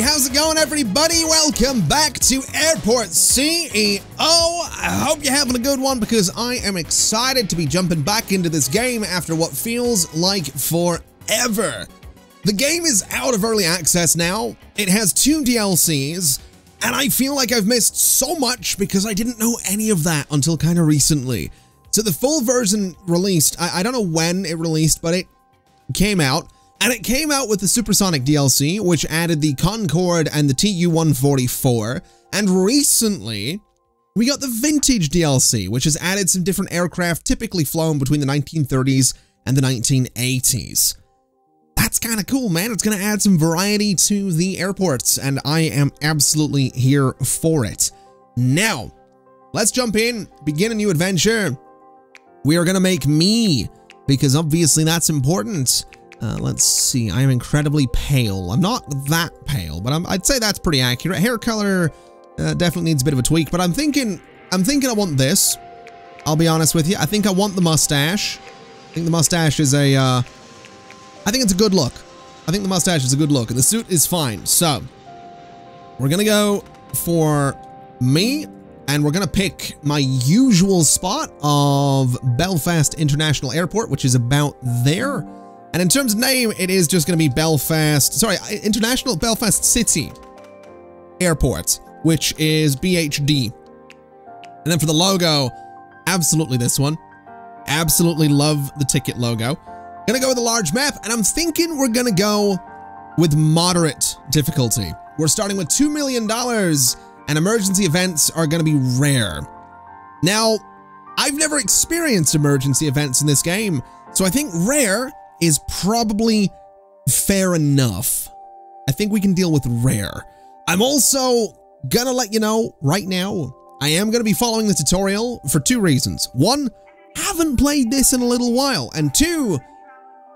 How's it going, everybody? Welcome back to Airport CEO. I hope you're having a good one because I am excited to be jumping back into this game after what feels like forever. The game is out of early access now. It has two DLCs, and I feel like I've missed so much because I didn't know any of that until kind of recently. So the full version released, I, I don't know when it released, but it came out. And it came out with the Supersonic DLC, which added the Concorde and the Tu-144. And recently, we got the Vintage DLC, which has added some different aircraft typically flown between the 1930s and the 1980s. That's kind of cool, man. It's going to add some variety to the airports, and I am absolutely here for it. Now, let's jump in, begin a new adventure. We are going to make me, because obviously that's important. Uh, let's see, I am incredibly pale. I'm not that pale, but i would say that's pretty accurate. Hair color uh, definitely needs a bit of a tweak, but I'm thinking, I'm thinking I want this. I'll be honest with you. I think I want the mustache. I think the mustache is a, uh, I think it's a good look. I think the mustache is a good look, and the suit is fine. So, we're gonna go for me, and we're gonna pick my usual spot of Belfast International Airport, which is about there. And in terms of name, it is just going to be Belfast, sorry, International Belfast City Airport, which is BHD. And then for the logo, absolutely this one. Absolutely love the ticket logo. Gonna go with a large map, and I'm thinking we're gonna go with moderate difficulty. We're starting with $2 million, and emergency events are gonna be rare. Now, I've never experienced emergency events in this game, so I think rare is probably fair enough. I think we can deal with rare. I'm also gonna let you know right now, I am gonna be following the tutorial for two reasons. One, haven't played this in a little while. And two,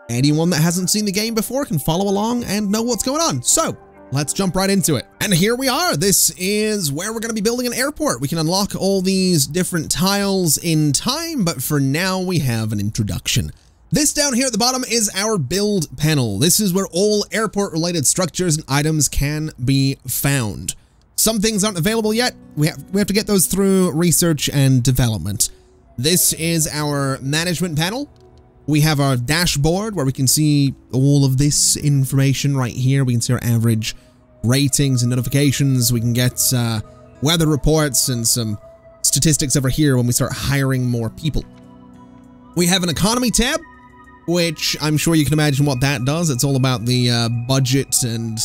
anyone that hasn't seen the game before can follow along and know what's going on. So let's jump right into it. And here we are. This is where we're going to be building an airport. We can unlock all these different tiles in time, but for now we have an introduction. This down here at the bottom is our build panel. This is where all airport related structures and items can be found. Some things aren't available yet. We have, we have to get those through research and development. This is our management panel. We have our dashboard where we can see all of this information right here. We can see our average ratings and notifications. We can get uh, weather reports and some statistics over here when we start hiring more people. We have an economy tab which I'm sure you can imagine what that does. It's all about the uh, budget and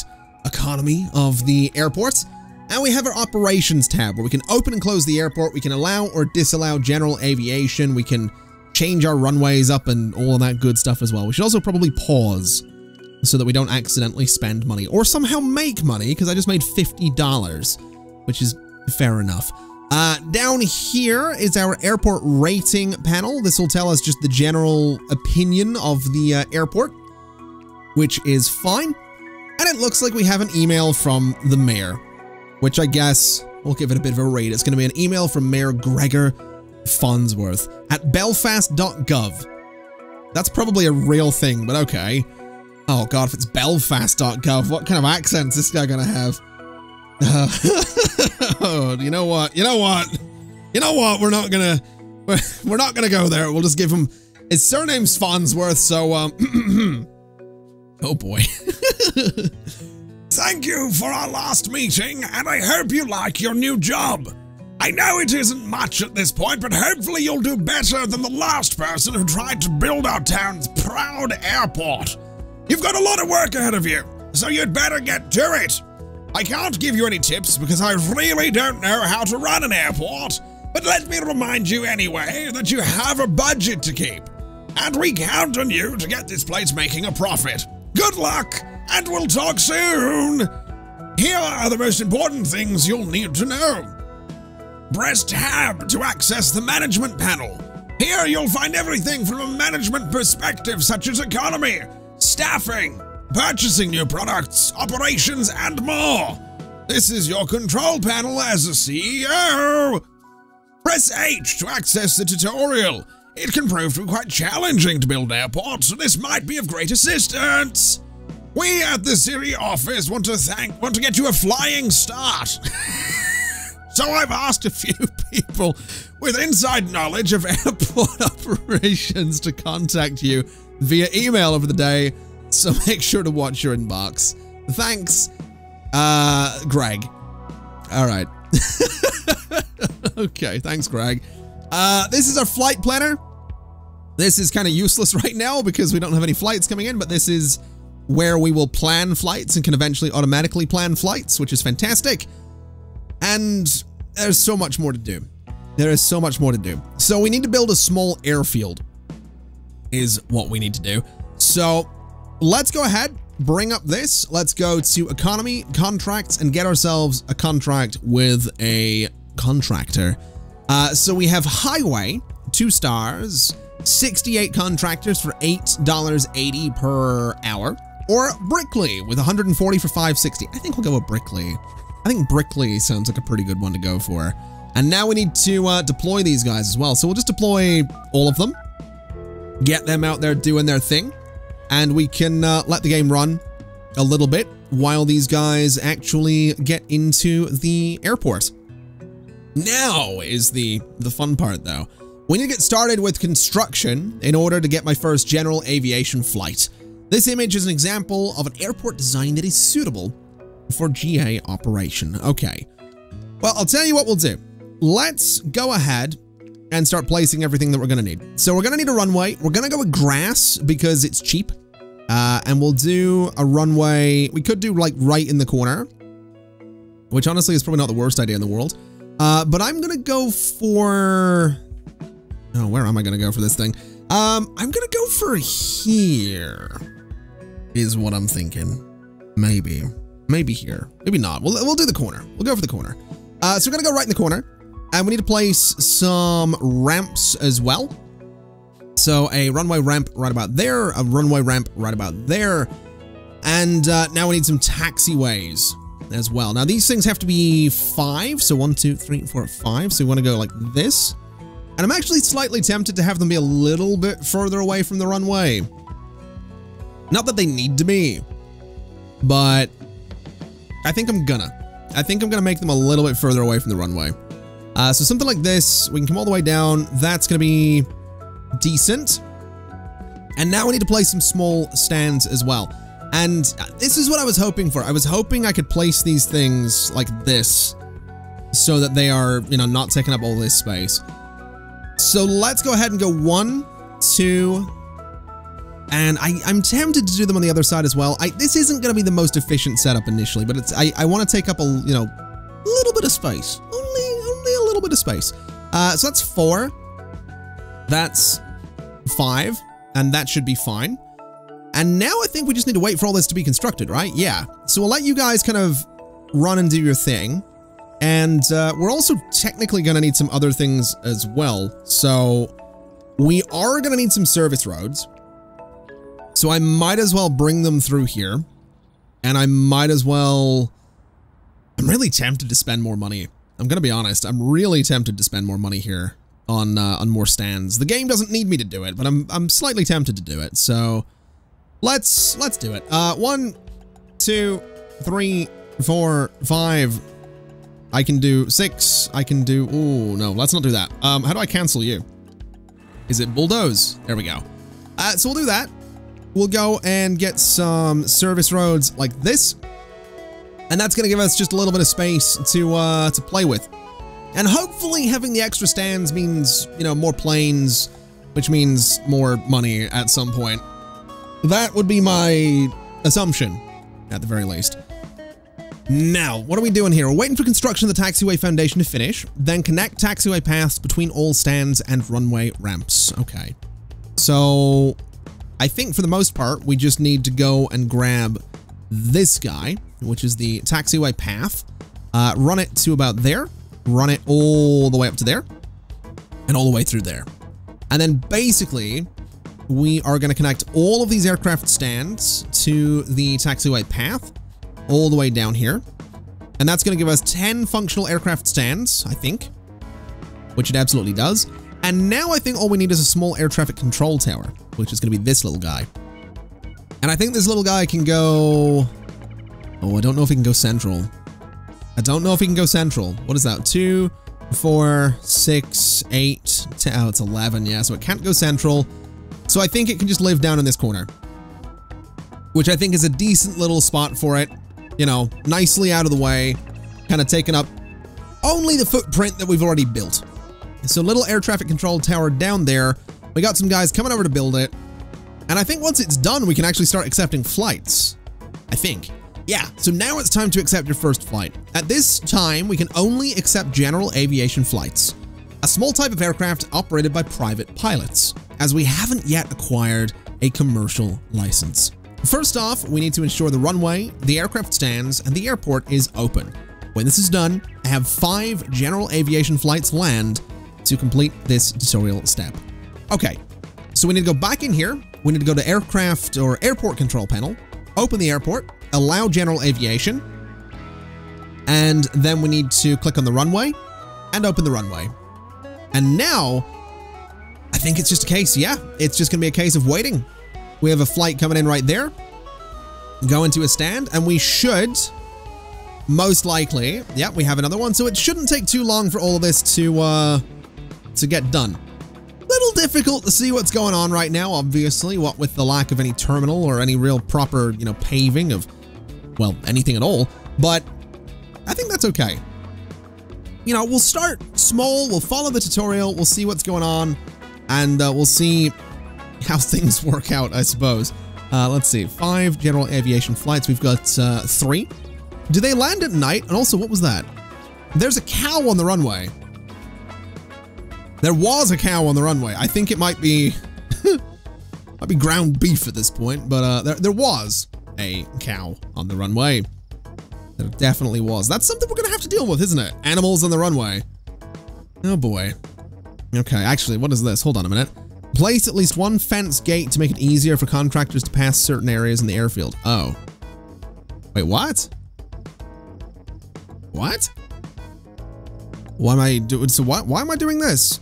economy of the airport. And we have our operations tab where we can open and close the airport. We can allow or disallow general aviation. We can change our runways up and all of that good stuff as well. We should also probably pause so that we don't accidentally spend money or somehow make money because I just made $50, which is fair enough. Uh, down here is our airport rating panel. This will tell us just the general opinion of the uh, airport, which is fine. And it looks like we have an email from the mayor, which I guess we'll give it a bit of a rate. It's going to be an email from Mayor Gregor Farnsworth at belfast.gov. That's probably a real thing, but okay. Oh god, if it's belfast.gov, what kind of accent is this guy gonna have? Oh, you know what? You know what? You know what? We're not gonna we're not gonna go there. We'll just give him his surname's Farnsworth, so um Oh boy. Thank you for our last meeting, and I hope you like your new job. I know it isn't much at this point, but hopefully you'll do better than the last person who tried to build our town's proud airport. You've got a lot of work ahead of you, so you'd better get to it. I can't give you any tips because I really don't know how to run an airport, but let me remind you anyway that you have a budget to keep, and we count on you to get this place making a profit. Good luck, and we'll talk soon! Here are the most important things you'll need to know. Press Tab to access the management panel. Here you'll find everything from a management perspective such as economy, staffing, purchasing new products, operations, and more. This is your control panel as a CEO. Press H to access the tutorial. It can prove to be quite challenging to build airports, so this might be of great assistance. We at the city office want to thank, want to get you a flying start. so I've asked a few people with inside knowledge of airport operations to contact you via email over the day. So make sure to watch your inbox. Thanks, uh, Greg. All right. okay, thanks, Greg. Uh, this is our flight planner. This is kind of useless right now because we don't have any flights coming in, but this is where we will plan flights and can eventually automatically plan flights, which is fantastic. And there's so much more to do. There is so much more to do. So we need to build a small airfield is what we need to do. So let's go ahead, bring up this. Let's go to economy, contracts, and get ourselves a contract with a contractor. Uh, so we have highway, two stars, 68 contractors for $8.80 per hour, or Brickley with 140 for 560. I think we'll go with Brickley. I think Brickley sounds like a pretty good one to go for. And now we need to uh, deploy these guys as well. So we'll just deploy all of them, get them out there doing their thing, and we can uh, let the game run a little bit while these guys actually get into the airport. Now is the, the fun part though. We need to get started with construction in order to get my first general aviation flight. This image is an example of an airport design that is suitable for GA operation. Okay. Well, I'll tell you what we'll do. Let's go ahead and start placing everything that we're to need. So we're to need a runway. We're to go with grass because it's cheap. Uh, and we'll do a runway. We could do like right in the corner, which honestly is probably not the worst idea in the world. Uh, but I'm to go for... Oh, where am I to go for this thing? Um, I'm to go for here is what I'm thinking. Maybe. Maybe here. Maybe not. We'll, we'll do the corner. We'll go for the corner. Uh, so we're to go right in the corner. And we need to place some ramps as well. So a runway ramp right about there, a runway ramp right about there. And uh, now we need some taxiways as well. Now these things have to be five. So one, two, three, four, five. So we want to go like this. And I'm actually slightly tempted to have them be a little bit further away from the runway. Not that they need to be, but I think I'm gonna. I think I'm gonna make them a little bit further away from the runway. Uh, so something like this, we can come all the way down. That's gonna be decent. And now we need to place some small stands as well. And this is what I was hoping for. I was hoping I could place these things like this so that they are, you know, not taking up all this space. So let's go ahead and go one, two, and I, I'm tempted to do them on the other side as well. I, this isn't going to be the most efficient setup initially, but it's I, I want to take up a, you know, little bit of space. Only, little bit of space. Uh, so that's four. That's five. And that should be fine. And now I think we just need to wait for all this to be constructed, right? Yeah. So we'll let you guys kind of run and do your thing. And uh, we're also technically going to need some other things as well. So we are going to need some service roads. So I might as well bring them through here. And I might as well... I'm really tempted to spend more money. I'm to be honest. I'm really tempted to spend more money here on uh, on more stands. The game doesn't need me to do it, but I'm, I'm slightly tempted to do it. So let's let's do it. Uh, one, two, three, four, five. I can do six. I can do... Oh, no. Let's not do that. Um, how do I cancel you? Is it bulldoze? There we go. Uh, so we'll do that we'll go and get some service roads like this. And that's going to give us just a little bit of space to, uh, to play with. And hopefully having the extra stands means, you know, more planes, which means more money at some point. That would be my assumption, at the very least. Now, what are we doing here? We're waiting for construction of the taxiway foundation to finish, then connect taxiway paths between all stands and runway ramps. Okay. So, I think for the most part, we just need to go and grab this guy, which is the taxiway path, uh, run it to about there, run it all the way up to there, and all the way through there. And then basically, we are going to connect all of these aircraft stands to the taxiway path all the way down here. And that's going to give us 10 functional aircraft stands, I think, which it absolutely does. And now I think all we need is a small air traffic control tower, which is going to be this little guy. And I think this little guy can go... Oh, I don't know if he can go central. I don't know if he can go central. What is that? Two, four, six, eight, ten. Oh, it's 11. Yeah, so it can't go central. So I think it can just live down in this corner. Which I think is a decent little spot for it. You know, nicely out of the way. Kind of taking up only the footprint that we've already built. So little air traffic control tower down there. We got some guys coming over to build it. And I think once it's done, we can actually start accepting flights. I think. Yeah, so now it's time to accept your first flight. At this time, we can only accept general aviation flights, a small type of aircraft operated by private pilots, as we haven't yet acquired a commercial license. First off, we need to ensure the runway, the aircraft stands, and the airport is open. When this is done, I have five general aviation flights land to complete this tutorial step. Okay, so we need to go back in here. We need to go to aircraft or airport control panel, open the airport, allow general aviation, and then we need to click on the runway and open the runway. And now, I think it's just a case, yeah, it's just gonna be a case of waiting. We have a flight coming in right there, go into a stand, and we should, most likely, yeah, we have another one, so it shouldn't take too long for all of this to, uh, to get done. Little difficult to see what's going on right now, obviously, what with the lack of any terminal or any real proper, you know, paving of well, anything at all, but I think that's okay. You know, we'll start small, we'll follow the tutorial, we'll see what's going on, and uh, we'll see how things work out, I suppose. Uh, let's see, five general aviation flights. We've got uh, three. Do they land at night? And also, what was that? There's a cow on the runway. There was a cow on the runway. I think it might be might be ground beef at this point, but uh, there, there was a cow on the runway. There definitely was. That's something we're gonna have to deal with, isn't it? Animals on the runway. Oh boy. Okay, actually, what is this? Hold on a minute. Place at least one fence gate to make it easier for contractors to pass certain areas in the airfield. Oh. Wait, what? What? Why am I doing, so why, why am I doing this?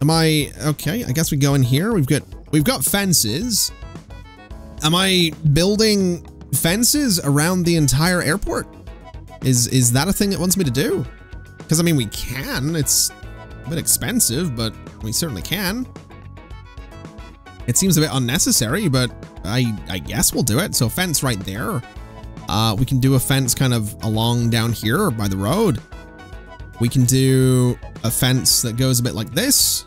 Am I, okay, I guess we go in here. We've got, we've got fences. Am I building fences around the entire airport? Is is that a thing it wants me to do? Because I mean, we can. It's a bit expensive, but we certainly can. It seems a bit unnecessary, but I I guess we'll do it. So fence right there. Uh, we can do a fence kind of along down here by the road. We can do a fence that goes a bit like this.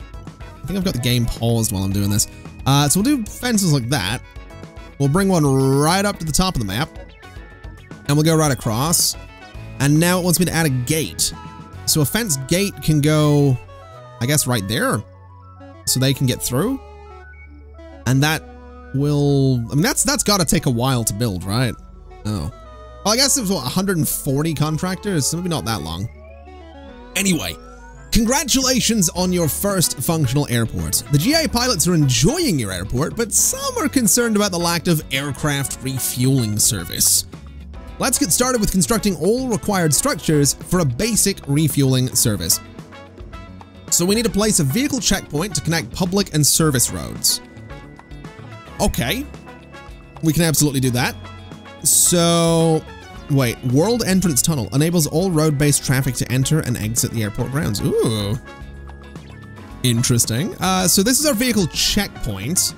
I think I've got the game paused while I'm doing this. Uh, so we'll do fences like that. We'll bring one right up to the top of the map. And we'll go right across. And now it wants me to add a gate. So a fence gate can go, I guess, right there. So they can get through. And that will, I mean, that's that's got to take a while to build, right? Oh. Well, I guess it was, what, 140 contractors? So maybe not that long. Anyway, Congratulations on your first functional airport. The GA pilots are enjoying your airport, but some are concerned about the lack of aircraft refueling service. Let's get started with constructing all required structures for a basic refueling service. So we need to place a vehicle checkpoint to connect public and service roads. Okay, we can absolutely do that. So Wait, World Entrance Tunnel enables all road-based traffic to enter and exit the airport grounds. Ooh. Interesting. Uh, so this is our vehicle checkpoint,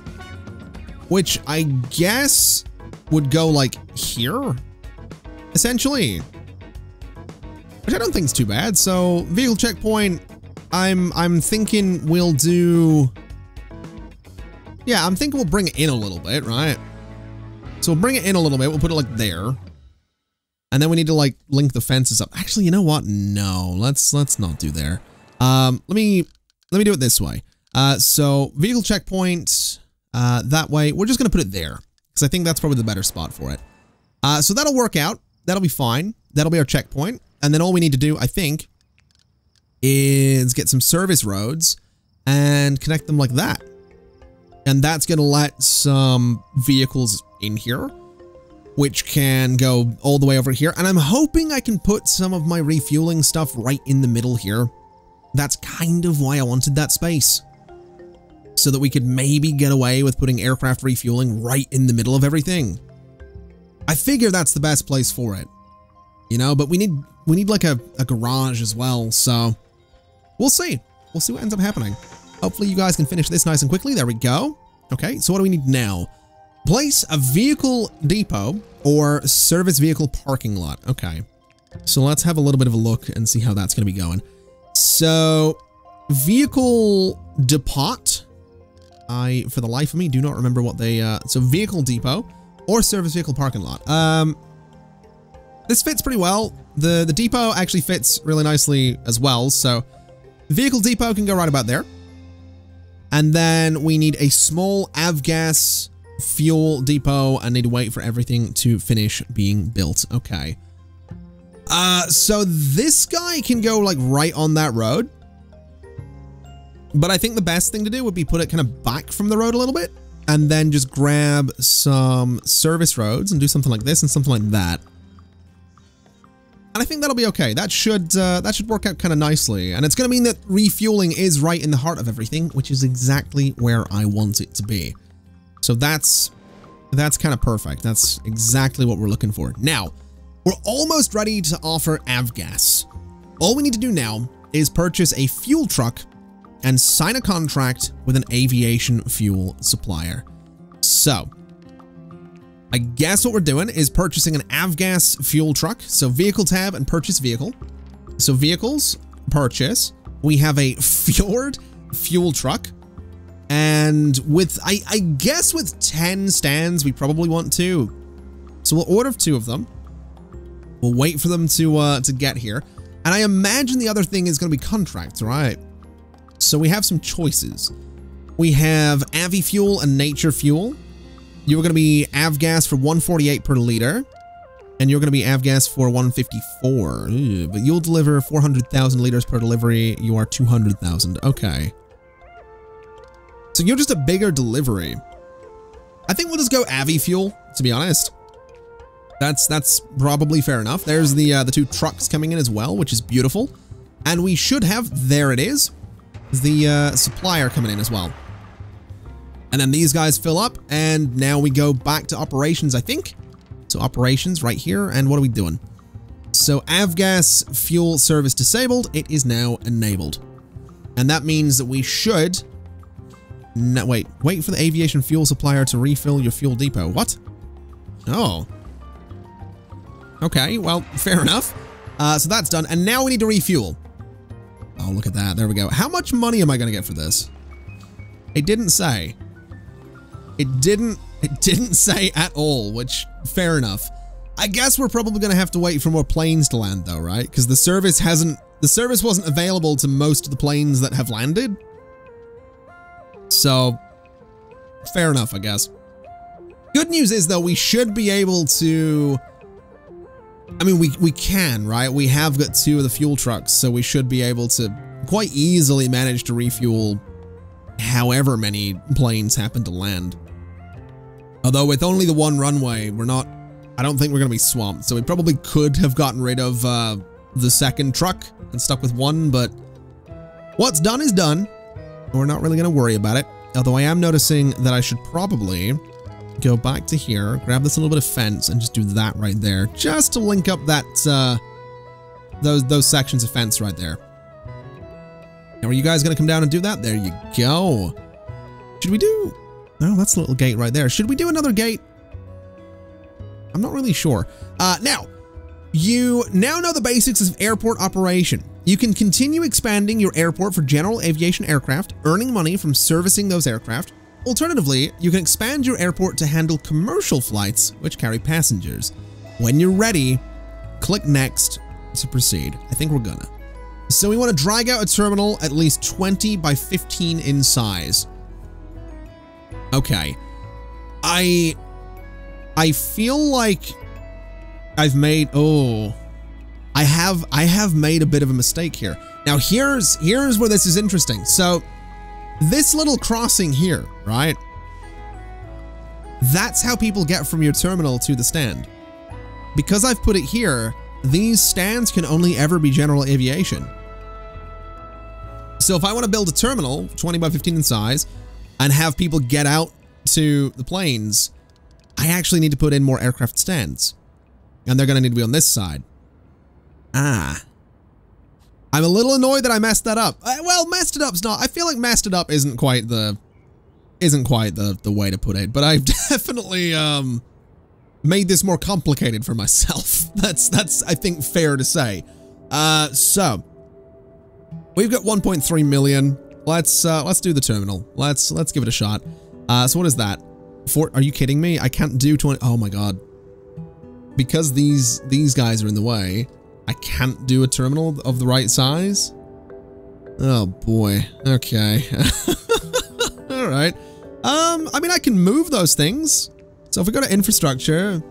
which I guess would go like here, essentially. Which I don't think is too bad. So vehicle checkpoint, I'm I'm thinking we'll do. Yeah, I'm thinking we'll bring it in a little bit, right? So we'll bring it in a little bit. We'll put it like there. And then we need to like link the fences up. Actually, you know what? No, let's let's not do there. Um, let me let me do it this way. Uh, so vehicle checkpoint, uh, that way, we're just to put it there because I think that's probably the better spot for it. Uh, so that'll work out. That'll be fine. That'll be our checkpoint. And then all we need to do, I think, is get some service roads and connect them like that. And that's to let some vehicles in here which can go all the way over here. And I'm hoping I can put some of my refueling stuff right in the middle here. That's kind of why I wanted that space. so that we could maybe get away with putting aircraft refueling right in the middle of everything. I figure that's the best place for it. You know, but we need we need like a, a garage as well, so we'll see. We'll see what ends up happening. Hopefully you guys can finish this nice and quickly. There we go. Okay, so what do we need now? Place a vehicle depot or service vehicle parking lot. Okay. So let's have a little bit of a look and see how that's going to be going. So vehicle depot. I, for the life of me, do not remember what they, uh, so vehicle depot or service vehicle parking lot. Um, this fits pretty well. The, the depot actually fits really nicely as well. So vehicle depot can go right about there. And then we need a small avgas fuel depot and need to wait for everything to finish being built. Okay. Uh, so this guy can go like right on that road. But I think the best thing to do would be put it kind of back from the road a little bit and then just grab some service roads and do something like this and something like that. And I think that'll be okay. That should uh, that should work out kind of nicely. And it's going to mean that refueling is right in the heart of everything, which is exactly where I want it to be. So that's that's kind of perfect. That's exactly what we're looking for. Now, we're almost ready to offer avgas. All we need to do now is purchase a fuel truck and sign a contract with an aviation fuel supplier. So, I guess what we're doing is purchasing an avgas fuel truck. So vehicle tab and purchase vehicle. So vehicles, purchase. We have a Fjord fuel truck. And with, I, I guess with 10 stands, we probably want two. So we'll order two of them. We'll wait for them to, uh, to get here. And I imagine the other thing is going to be contracts, right? So we have some choices. We have Avi Fuel and Nature Fuel. You're going to be Avgas for 148 per liter. And you're going to be Avgas for 154. Ew, but you'll deliver 400,000 liters per delivery. You are 200,000. Okay. So you're just a bigger delivery. I think we'll just go Avi Fuel, to be honest. That's that's probably fair enough. There's the uh, the two trucks coming in as well, which is beautiful. And we should have, there it is, the uh, supplier coming in as well. And then these guys fill up, and now we go back to operations, I think. So operations right here, and what are we doing? So Avgas fuel service disabled, it is now enabled. And that means that we should... No, wait, wait for the aviation fuel supplier to refill your fuel depot. What? Oh. Okay, well, fair enough. Uh, so that's done, and now we need to refuel. Oh, look at that. There we go. How much money am I going to get for this? It didn't say. It didn't, it didn't say at all, which fair enough. I guess we're probably going to have to wait for more planes to land though, right? Because the service hasn't, the service wasn't available to most of the planes that have landed. So, fair enough, I guess. Good news is though, we should be able to, I mean, we, we can, right? We have got two of the fuel trucks, so we should be able to quite easily manage to refuel however many planes happen to land. Although with only the one runway, we're not, I don't think we're going to be swamped. So we probably could have gotten rid of uh, the second truck and stuck with one, but what's done is done. We're not really going to worry about it. Although I am noticing that I should probably go back to here, grab this little bit of fence and just do that right there, just to link up that, uh, those, those sections of fence right there. Now, are you guys going to come down and do that? There you go. Should we do Oh, that's a little gate right there. Should we do another gate? I'm not really sure. Uh, now, you now know the basics of airport operation. You can continue expanding your airport for general aviation aircraft, earning money from servicing those aircraft. Alternatively, you can expand your airport to handle commercial flights which carry passengers. When you're ready, click next to proceed. I think we're gonna. So we want to drag out a terminal at least 20 by 15 in size. Okay. I I feel like I've made oh I have I have made a bit of a mistake here. Now here's here's where this is interesting. So this little crossing here, right? That's how people get from your terminal to the stand. Because I've put it here, these stands can only ever be general aviation. So if I want to build a terminal, 20 by 15 in size, and have people get out to the planes, I actually need to put in more aircraft stands. And they're going to need to be on this side. Ah. I'm a little annoyed that I messed that up. Uh, well, messed it up's not. I feel like messed it up isn't quite the isn't quite the the way to put it, but I've definitely um made this more complicated for myself. That's that's I think fair to say. Uh so we've got 1.3 million. Let's uh let's do the terminal. Let's let's give it a shot. Uh so what is that? For are you kidding me? I can't do 20 Oh my god. Because these these guys are in the way, I can't do a terminal of the right size? Oh boy. Okay. All right. Um, I mean, I can move those things. So if we go to infrastructure,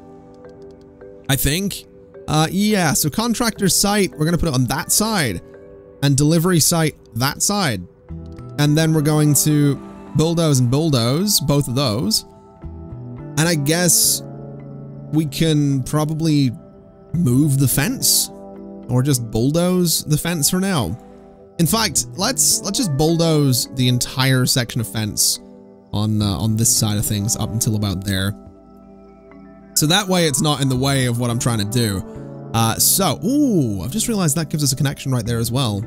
I think, uh, yeah, so contractor site, we're going to put it on that side and delivery site that side. And then we're going to bulldoze and bulldoze, both of those. And I guess we can probably move the fence or just bulldoze the fence for now. In fact, let's let's just bulldoze the entire section of fence on uh, on this side of things up until about there. So that way it's not in the way of what I'm trying to do. Uh, so, ooh, I've just realized that gives us a connection right there as well,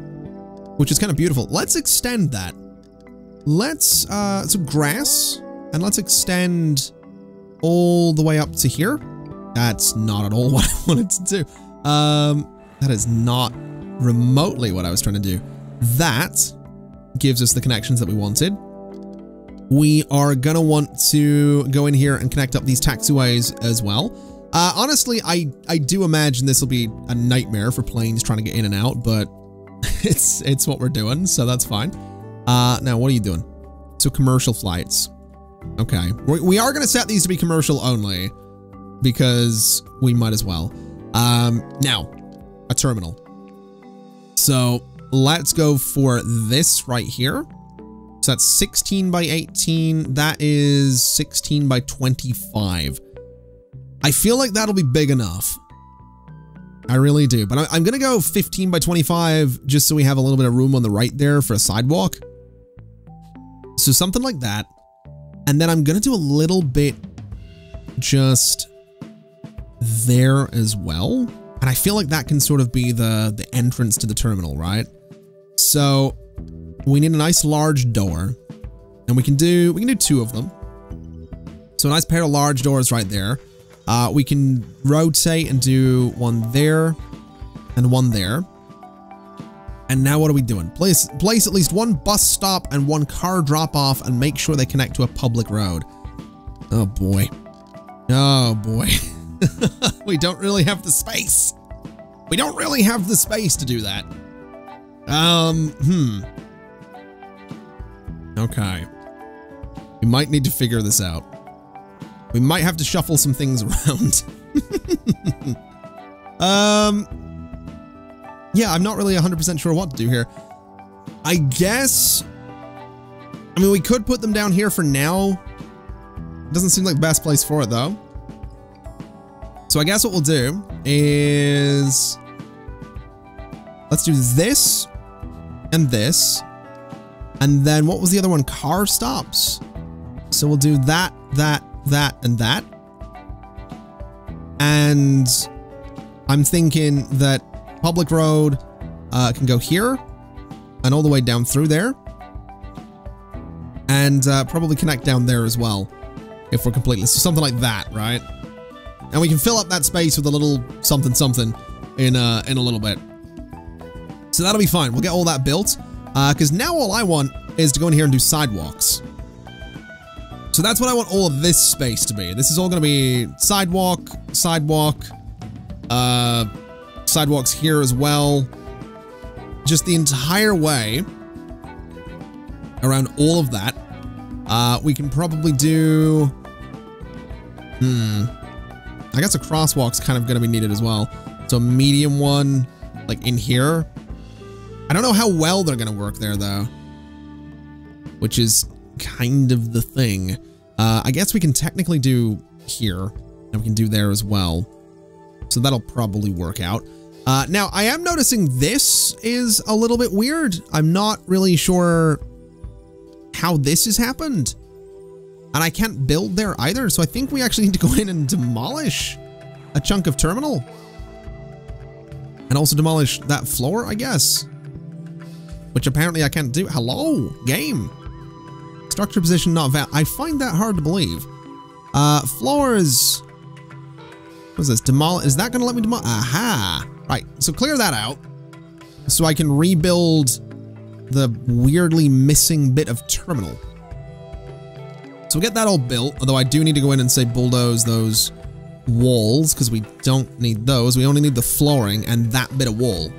which is kind of beautiful. Let's extend that. Let's, uh, some grass, and let's extend all the way up to here. That's not at all what I wanted to do. Um, that is not remotely what I was trying to do. That gives us the connections that we wanted. We are gonna want to go in here and connect up these taxiways as well. Uh, honestly, I, I do imagine this will be a nightmare for planes trying to get in and out, but it's it's what we're doing, so that's fine. Uh, now, what are you doing? So commercial flights. Okay, we, we are gonna set these to be commercial only because we might as well. Um, now, a terminal. So let's go for this right here. So that's 16 by 18. That is 16 by 25. I feel like that'll be big enough. I really do. But I'm going to go 15 by 25 just so we have a little bit of room on the right there for a sidewalk. So something like that. And then I'm going to do a little bit just there as well. And I feel like that can sort of be the, the entrance to the terminal, right? So we need a nice large door. And we can do we can do two of them. So a nice pair of large doors right there. Uh, we can rotate and do one there and one there. And now what are we doing? Place, place at least one bus stop and one car drop off and make sure they connect to a public road. Oh boy. Oh boy. we don't really have the space. We don't really have the space to do that. Um, hmm. Okay. We might need to figure this out. We might have to shuffle some things around. um, yeah, I'm not really 100% sure what to do here. I guess, I mean, we could put them down here for now. Doesn't seem like the best place for it, though. So I guess what we'll do is, let's do this and this. And then what was the other one? Car stops. So we'll do that, that, that, and that. And I'm thinking that public road uh, can go here and all the way down through there. And uh, probably connect down there as well if we're completely, so something like that, right? And we can fill up that space with a little something something in, uh, in a little bit. So that'll be fine. We'll get all that built because uh, now all I want is to go in here and do sidewalks. So that's what I want all of this space to be. This is all going to be sidewalk, sidewalk, uh, sidewalks here as well. Just the entire way around all of that. Uh, we can probably do... Hmm. I guess a crosswalk's kind of going to be needed as well. So a medium one, like in here. I don't know how well they're going to work there, though. Which is kind of the thing. Uh, I guess we can technically do here, and we can do there as well. So that'll probably work out. Uh, now, I am noticing this is a little bit weird. I'm not really sure how this has happened. And I can't build there either. So I think we actually need to go in and demolish a chunk of terminal. And also demolish that floor, I guess. Which apparently I can't do. Hello, game. Structure position not valid. I find that hard to believe. Uh, floors. What's this? Demolish. Is that going to let me demolish? Aha. Right. So clear that out. So I can rebuild the weirdly missing bit of terminal. So we'll get that all built, although I do need to go in and say bulldoze those walls, because we don't need those. We only need the flooring and that bit of wall.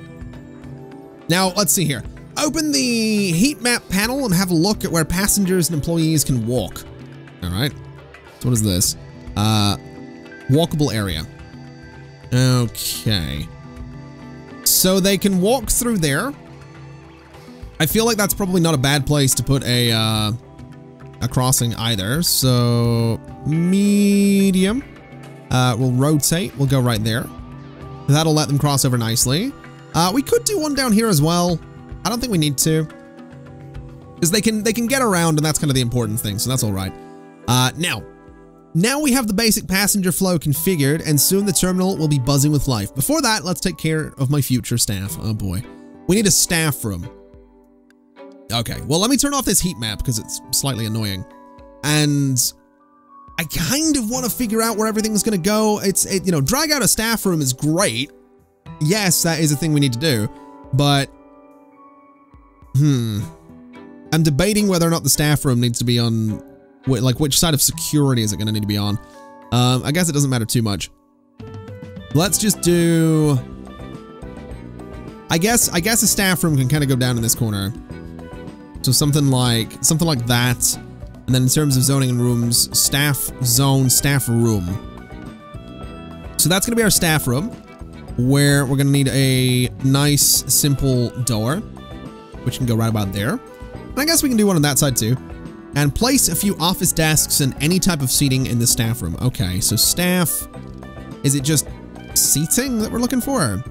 Now, let's see here. Open the heat map panel and have a look at where passengers and employees can walk. All right. So what is this? Uh, walkable area. Okay. So they can walk through there. I feel like that's probably not a bad place to put a, uh, a crossing either. So medium. Uh, we'll rotate. We'll go right there. That'll let them cross over nicely. Uh, we could do one down here as well. I don't think we need to. Because they can they can get around and that's kind of the important thing, so that's all right. Uh, now, now we have the basic passenger flow configured and soon the terminal will be buzzing with life. Before that, let's take care of my future staff. Oh boy. We need a staff room. Okay, well let me turn off this heat map because it's slightly annoying. And I kind of want to figure out where everything's going to go. It's, it, you know, drag out a staff room is great. Yes, that is a thing we need to do, but hmm. I'm debating whether or not the staff room needs to be on, like which side of security is it going to need to be on? Um, I guess it doesn't matter too much. Let's just do, I guess, I guess a staff room can kind of go down in this corner. So something like, something like that. And then in terms of zoning and rooms, staff zone, staff room. So that's going to be our staff room, where we're going to need a nice, simple door, which can go right about there. And I guess we can do one on that side too. And place a few office desks and any type of seating in the staff room. Okay, so staff, is it just seating that we're looking for?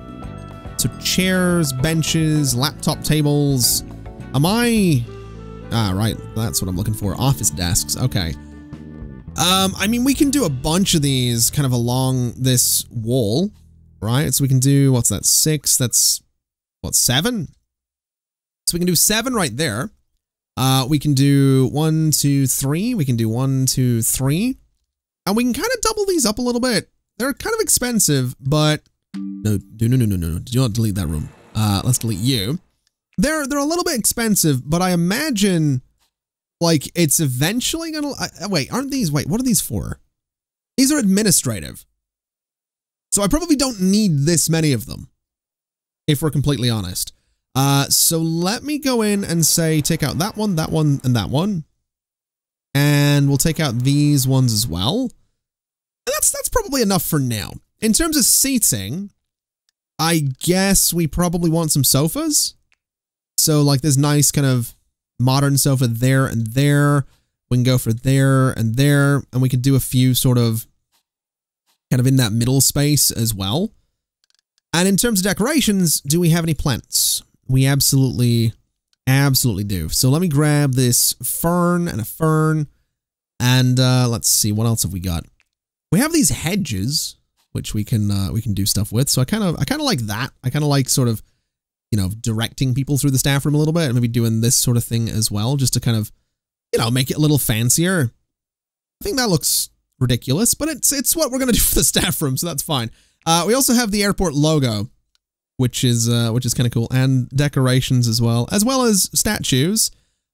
So chairs, benches, laptop tables. Am I Ah, right. That's what I'm looking for. Office desks. Okay. Um, I mean, we can do a bunch of these kind of along this wall, right? So we can do, what's that, six? That's, what, seven? So we can do seven right there. Uh, we can do one, two, three. We can do one, two, three. And we can kind of double these up a little bit. They're kind of expensive, but no, no, no, no, no, no. Do not delete that room. Uh, let's delete you. They're they're a little bit expensive, but I imagine like it's eventually gonna uh, wait. Aren't these wait? What are these for? These are administrative. So I probably don't need this many of them, if we're completely honest. Uh, so let me go in and say take out that one, that one, and that one, and we'll take out these ones as well. And that's that's probably enough for now. In terms of seating, I guess we probably want some sofas. So like this nice kind of modern sofa there and there. We can go for there and there, and we could do a few sort of kind of in that middle space as well. And in terms of decorations, do we have any plants? We absolutely, absolutely do. So let me grab this fern and a fern. And uh, let's see, what else have we got? We have these hedges, which we can uh, we can do stuff with. So I kind of I kind of like that. I kind of like sort of you know, directing people through the staff room a little bit and maybe doing this sort of thing as well, just to kind of, you know, make it a little fancier. I think that looks ridiculous, but it's it's what we're gonna do for the staff room, so that's fine. Uh, we also have the airport logo, which is uh, which is kind of cool, and decorations as well, as well as statues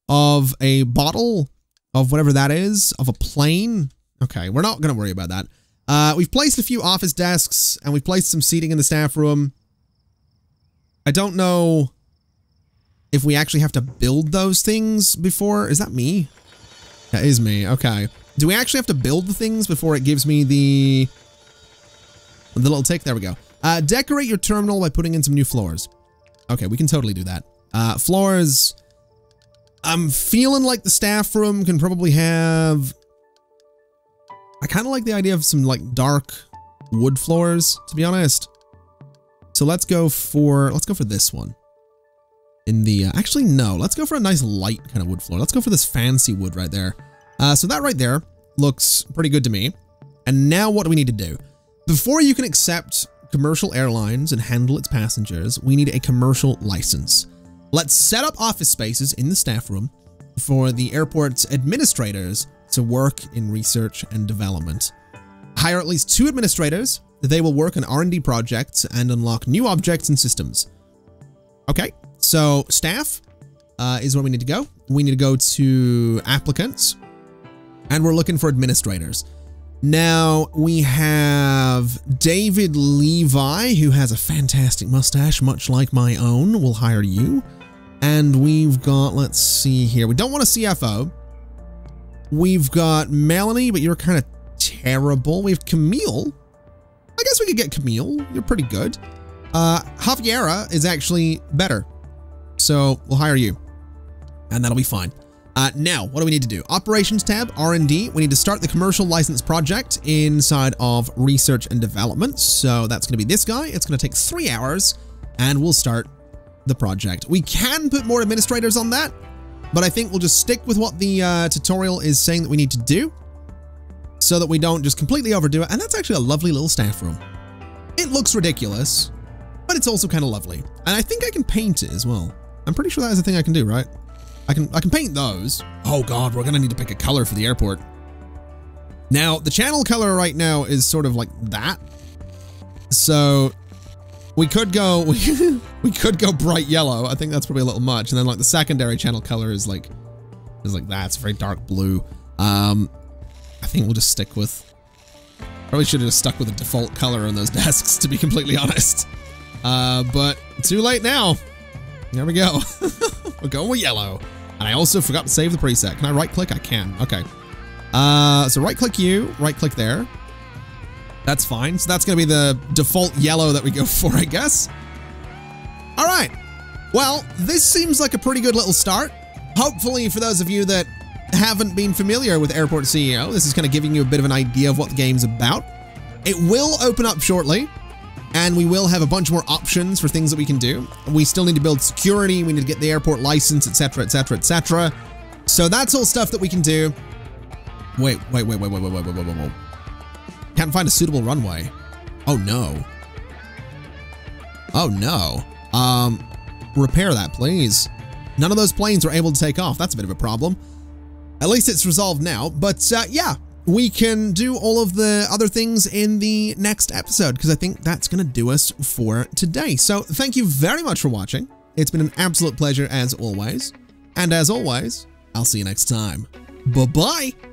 of a bottle of whatever that is, of a plane. Okay, we're not gonna worry about that. Uh, we've placed a few office desks, and we've placed some seating in the staff room. I don't know if we actually have to build those things before. Is that me? That is me. Okay. Do we actually have to build the things before it gives me the, the little tick? There we go. Uh, decorate your terminal by putting in some new floors. Okay, we can totally do that. Uh, floors. I'm feeling like the staff room can probably have... I kind of like the idea of some like dark wood floors, to be honest. So let's go for, let's go for this one. in the, uh, actually, no, let's go for a nice light kind of wood floor. Let's go for this fancy wood right there. Uh, so that right there looks pretty good to me. And now what do we need to do? Before you can accept commercial airlines and handle its passengers, we need a commercial license. Let's set up office spaces in the staff room for the airport's administrators to work in research and development. Hire at least two administrators. They will work on R&D projects and unlock new objects and systems. Okay, so staff uh, is where we need to go. We need to go to applicants and we're looking for administrators. Now we have David Levi, who has a fantastic mustache, much like my own. We'll hire you. And we've got, let's see here. We don't want a CFO. We've got Melanie, but you're kind of terrible. We have Camille. I guess we could get Camille. You're pretty good. Uh, Javiera is actually better. So we'll hire you. And that'll be fine. Uh, now, what do we need to do? Operations tab, R&D. We need to start the commercial license project inside of research and development. So that's going to be this guy. It's going to take three hours and we'll start the project. We can put more administrators on that, but I think we'll just stick with what the uh, tutorial is saying that we need to do so that we don't just completely overdo it. And that's actually a lovely little staff room. It looks ridiculous, but it's also kind of lovely. And I think I can paint it as well. I'm pretty sure that is a thing I can do, right? I can I can paint those. Oh god, we're gonna need to pick a color for the airport. Now, the channel color right now is sort of like that. So we could go we, could go bright yellow. I think that's probably a little much. And then like the secondary channel color is like is like that. It's very dark blue. Um think we'll just stick with probably should have just stuck with the default color on those desks to be completely honest. Uh but too late now. There we go. We're going with yellow. And I also forgot to save the preset. Can I right click? I can. Okay. Uh, so right click you, right click there. That's fine. So that's going to be the default yellow that we go for, I guess. All right. Well, this seems like a pretty good little start. Hopefully, for those of you that haven't been familiar with Airport CEO, this is kind of giving you a bit of an idea of what the game's about. It will open up shortly and we will have a bunch more options for things that we can do. We still need to build security, we need to get the airport license, etc., etc., etc. So that's all stuff that we can do. Wait, wait, wait, wait, wait, wait, wait, wait, wait, wait. Can't find a suitable runway. Oh no. Oh no. Um, repair that, please. None of those planes were able to take off. That's a bit of a problem. At least it's resolved now. But uh, yeah, we can do all of the other things in the next episode because I think that's going to do us for today. So thank you very much for watching. It's been an absolute pleasure as always. And as always, I'll see you next time. Bye-bye.